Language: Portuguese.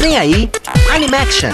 Vem aí, Animaction!